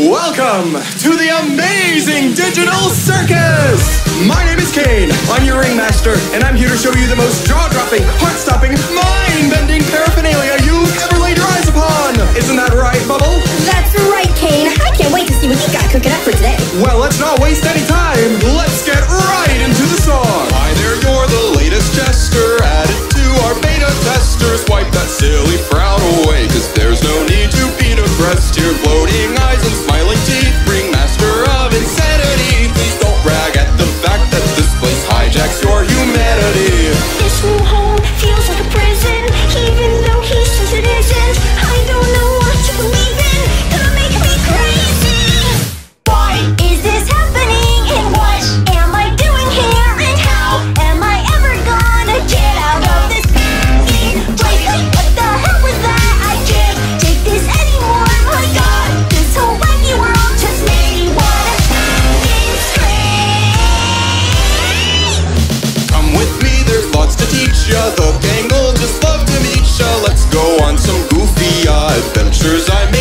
Welcome to the amazing digital circus! My name is Caine, I'm your ringmaster, and I'm here to show you the most jaw-dropping, heart-stopping, mind-bending paraphernalia you've ever laid your eyes upon! Isn't that right, Bubble? That's right, Caine. I can't wait to see what you got cooking up for today. Well, let's not wait other gang will just love to meet ya. Let's go on some goofy adventures. I made